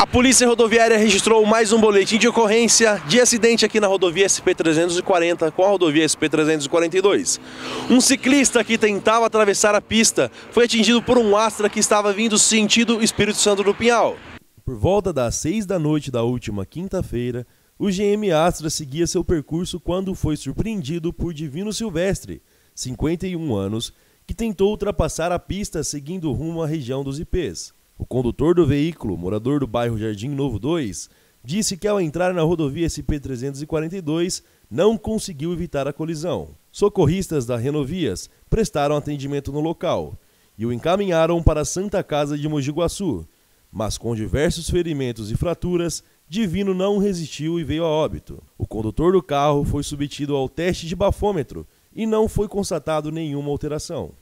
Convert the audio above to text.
A Polícia Rodoviária registrou mais um boletim de ocorrência de acidente aqui na rodovia SP-340 com a rodovia SP-342. Um ciclista que tentava atravessar a pista foi atingido por um Astra que estava vindo sentido Espírito Santo do Pinhal. Por volta das seis da noite da última quinta-feira, o GM Astra seguia seu percurso quando foi surpreendido por Divino Silvestre, 51 anos, que tentou ultrapassar a pista seguindo rumo à região dos IPs. O condutor do veículo, morador do bairro Jardim Novo 2, disse que ao entrar na rodovia SP-342 não conseguiu evitar a colisão. Socorristas da Renovias prestaram atendimento no local e o encaminharam para a Santa Casa de Mogi Guaçu, mas com diversos ferimentos e fraturas, Divino não resistiu e veio a óbito. O condutor do carro foi submetido ao teste de bafômetro e não foi constatado nenhuma alteração.